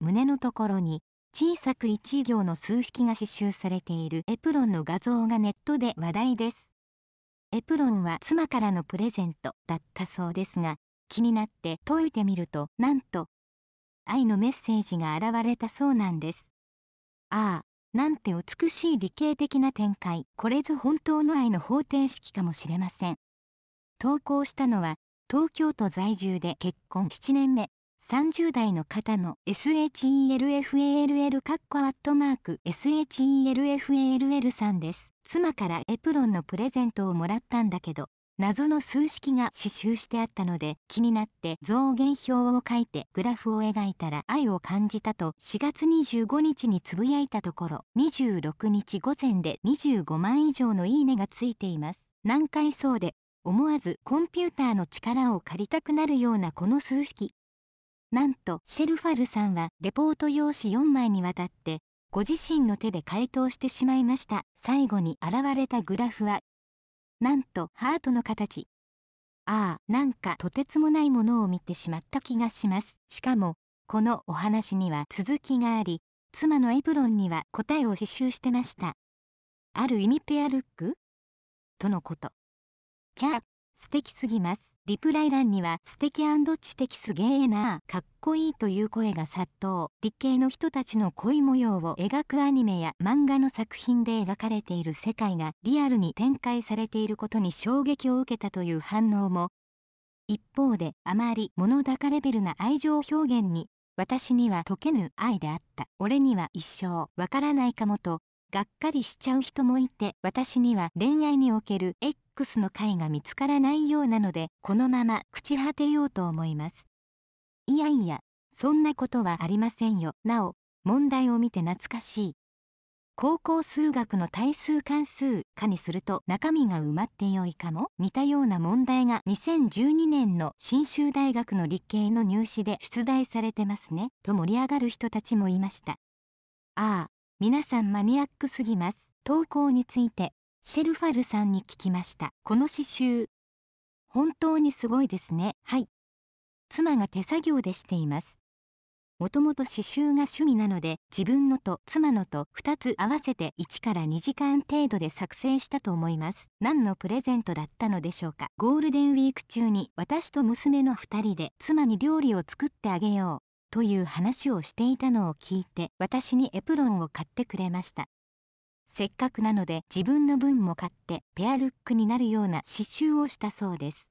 胸のところに小さく一行の数式が刺繍されているエプロンの画像がネットで話題です。エプロンは妻からのプレゼントだったそうですが、気になって解いてみると、なんと、愛のメッセージが現れたそうなんです。ああ、なんて美しい理系的な展開。これぞ本当の愛の方程式かもしれません。投稿したのは、東京都在住で結婚7年目、30代の方の SHELFALL カッコアットマーク SHELFALL さんです。妻からエプロンのプレゼントをもらったんだけど、謎の数式が刺繍してあったので気になって増減表を書いてグラフを描いたら愛を感じたと4月25日につぶやいたところ26日午前で25万以上のいいねがついています。難解そうで思わずコンピューターの力を借りたくなるようなこの数式。なんとシェルファルさんはレポート用紙4枚にわたってご自身の手で回答してしまいました。最後に現れたグラフはなんとハートの形。ああ、なんかとてつもないものを見てしまった気がします。しかも、このお話には続きがあり、妻のエプロンには答えを刺繍してました。ある意味ペアルック？とのこと。キャー、素敵すぎます。リプライ欄には素敵知的すげーなかっこいいという声が殺到。理系の人たちの恋模様を描くアニメや漫画の作品で描かれている世界がリアルに展開されていることに衝撃を受けたという反応も。一方であまり物高レベルな愛情表現に私には解けぬ愛であった。俺には一生わからないかもとがっかりしちゃう人もいて私には恋愛における X X の回が見つからないようなのでこのまま朽ち果てようと思います。いやいや、そんなことはありませんよ。なお、問題を見て懐かしい。高校数学の対数関数化にすると中身が埋まってよいかも似たような問題が2012年の信州大学の理系の入試で出題されてますねと盛り上がる人たちもいました。ああ、皆さんマニアックすぎます。投稿について、シェルファルさんに聞きました。この刺繍。本当にすごいですね。はい。妻が手作業でしています。もともと刺繍が趣味なので、自分のと妻のと2つ合わせて1から2時間程度で作成したと思います。何のプレゼントだったのでしょうか。ゴールデンウィーク中に私と娘の2人で妻に料理を作ってあげよう。という話をしていたのを聞いて私にエプロンを買ってくれました。せっかくなので自分の分も買ってペアルックになるような刺繍をしたそうです。